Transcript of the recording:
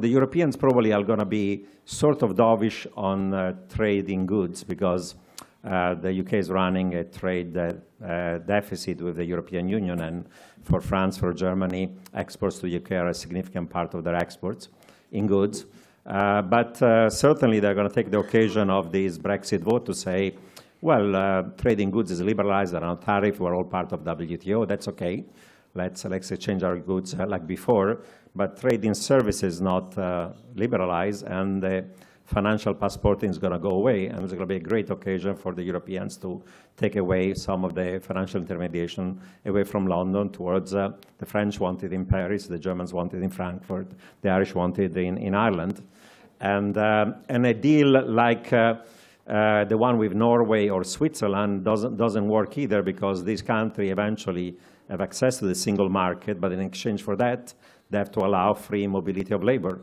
The Europeans probably are going to be sort of dovish on uh, trading goods because uh, the UK is running a trade uh, deficit with the European Union, and for France, for Germany, exports to UK are a significant part of their exports in goods. Uh, but uh, certainly they're going to take the occasion of this Brexit vote to say, well, uh, trading goods is liberalized, there are no tariffs, we're all part of WTO, that's okay. Let's, let's exchange our goods like before. But trading services not liberalized, and the financial passporting is going to go away, and it's going to be a great occasion for the Europeans to take away some of the financial intermediation away from London towards uh, the French wanted in Paris, the Germans wanted in Frankfurt, the Irish wanted in, in Ireland. And, uh, and a deal like uh, uh, the one with Norway or Switzerland doesn't, doesn't work either because these countries eventually have access to the single market, but in exchange for that, they have to allow free mobility of labor.